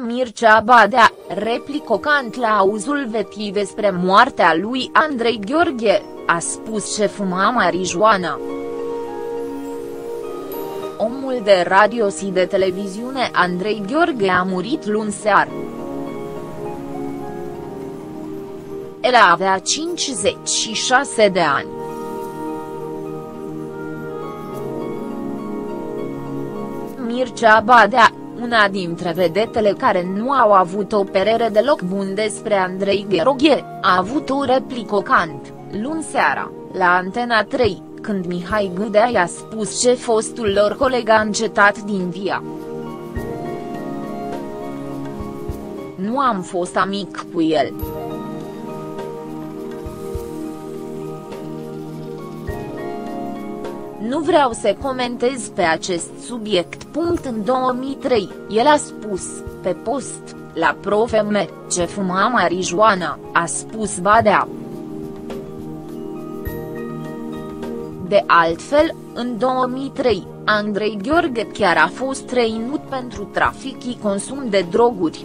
Mircea Badea, replicocant la auzul vetii despre moartea lui Andrei Gheorghe, a spus ce fuma marijuana. Omul de radio și de televiziune Andrei Gheorghe a murit luni seară. El avea 56 de ani. Mircea Badea, una dintre vedetele care nu au avut o perere deloc bun despre Andrei Gheorghe, a avut o replicocant, luni seara, la Antena 3, când Mihai Gâdea i-a spus ce fostul lor coleg a încetat din via. Nu am fost amic cu el. Nu vreau să comentez pe acest subiect. Punct în 2003, el a spus, pe post, la Profem, ce fuma marijuana, a spus Badea. De altfel, în 2003, Andrei Gheorghe chiar a fost trăinut pentru trafic și consum de droguri.